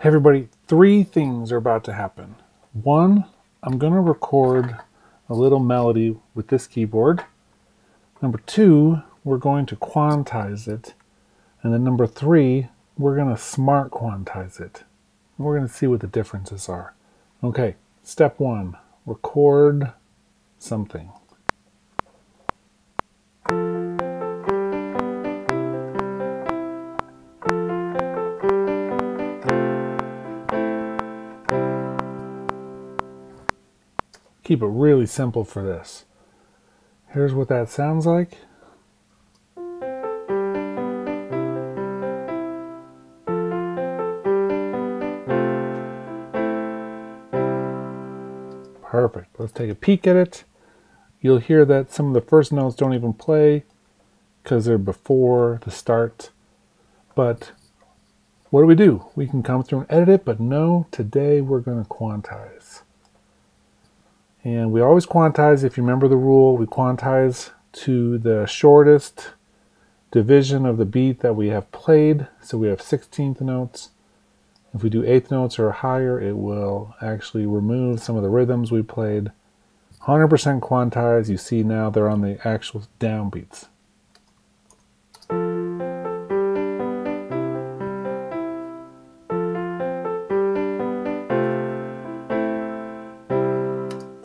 Hey everybody, three things are about to happen. One, I'm going to record a little melody with this keyboard. Number two, we're going to quantize it. And then number three, we're going to smart quantize it. We're going to see what the differences are. Okay, step one, record something. Keep it really simple for this. Here's what that sounds like. Perfect. Let's take a peek at it. You'll hear that some of the first notes don't even play because they're before the start. But what do we do? We can come through and edit it, but no, today we're going to quantize. And we always quantize, if you remember the rule, we quantize to the shortest division of the beat that we have played. So we have 16th notes. If we do eighth notes or higher, it will actually remove some of the rhythms we played. 100% quantize, you see now they're on the actual downbeats.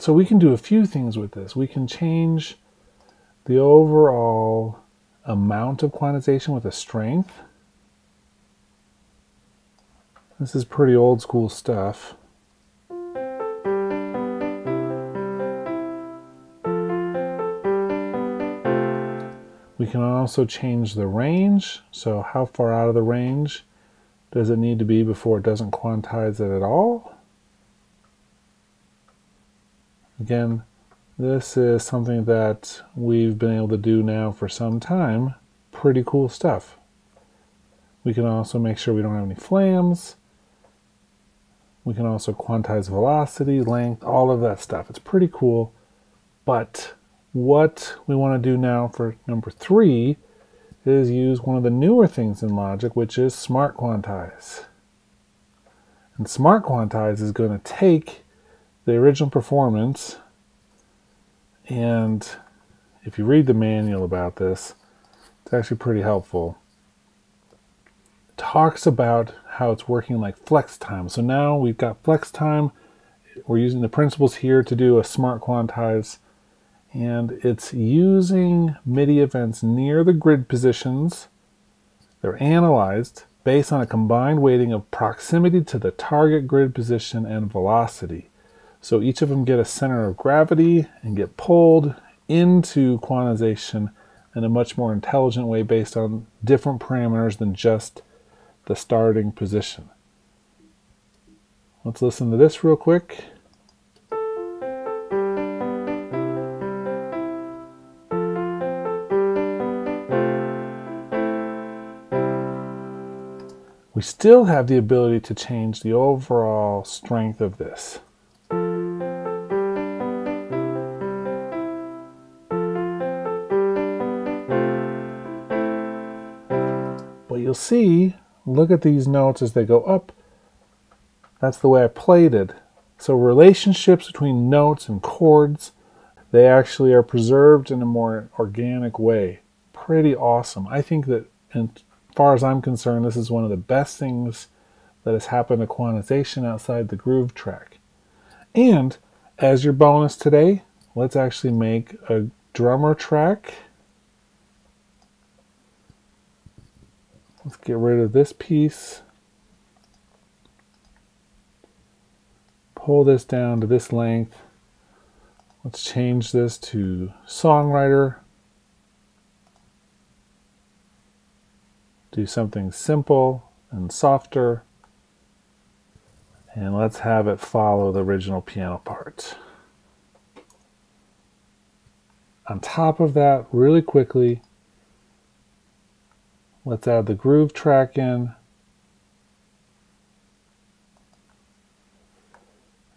So we can do a few things with this. We can change the overall amount of quantization with a strength. This is pretty old school stuff. We can also change the range. So how far out of the range does it need to be before it doesn't quantize it at all? Again, this is something that we've been able to do now for some time. Pretty cool stuff. We can also make sure we don't have any flams. We can also quantize velocity, length, all of that stuff. It's pretty cool. But what we want to do now for number three is use one of the newer things in Logic, which is Smart Quantize. And Smart Quantize is going to take the original performance, and if you read the manual about this, it's actually pretty helpful. It talks about how it's working like flex time. So now we've got flex time. We're using the principles here to do a smart quantize, and it's using MIDI events near the grid positions. They're analyzed based on a combined weighting of proximity to the target grid position and velocity. So each of them get a center of gravity and get pulled into quantization in a much more intelligent way based on different parameters than just the starting position. Let's listen to this real quick. We still have the ability to change the overall strength of this. You'll see, look at these notes as they go up. That's the way I played it. So relationships between notes and chords, they actually are preserved in a more organic way. Pretty awesome. I think that, as far as I'm concerned, this is one of the best things that has happened to quantization outside the groove track. And as your bonus today, let's actually make a drummer track Let's get rid of this piece. Pull this down to this length. Let's change this to songwriter. Do something simple and softer. And let's have it follow the original piano part. On top of that, really quickly, Let's add the groove track in.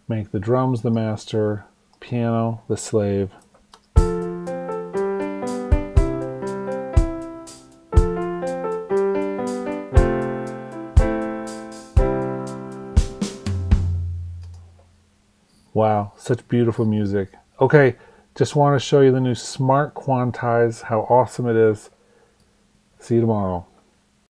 Make the drums the master, piano the slave. Wow, such beautiful music. Okay, just want to show you the new Smart Quantize, how awesome it is. See you tomorrow.